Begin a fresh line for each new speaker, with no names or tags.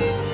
了。